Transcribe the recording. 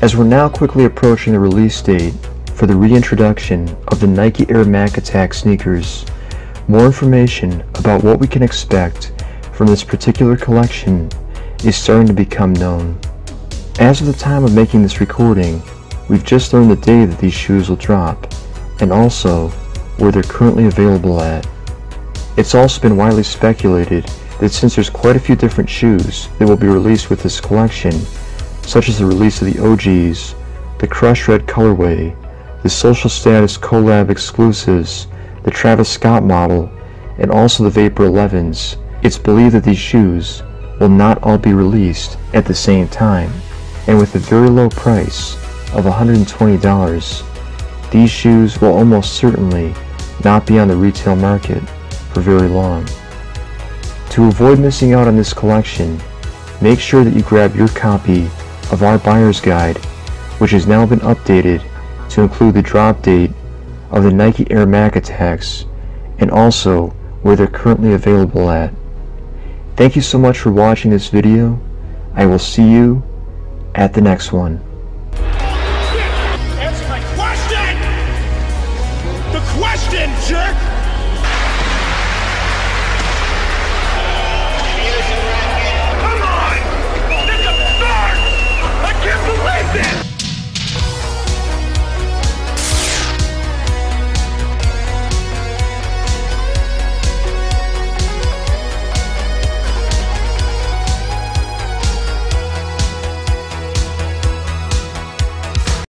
As we're now quickly approaching the release date for the reintroduction of the Nike Air Mac Attack sneakers, more information about what we can expect from this particular collection is starting to become known. As of the time of making this recording, we've just learned the day that these shoes will drop, and also where they're currently available at. It's also been widely speculated that since there's quite a few different shoes that will be released with this collection, such as the release of the OGs, the Crush Red colorway, the Social Status collab exclusives, the Travis Scott model, and also the Vapor 11s, it's believed that these shoes will not all be released at the same time, and with a very low price of $120, these shoes will almost certainly not be on the retail market for very long. To avoid missing out on this collection, make sure that you grab your copy of our buyer's guide, which has now been updated to include the drop date of the Nike Air Mac attacks and also where they're currently available at. Thank you so much for watching this video. I will see you at the next one. Answer my question! The question, jerk!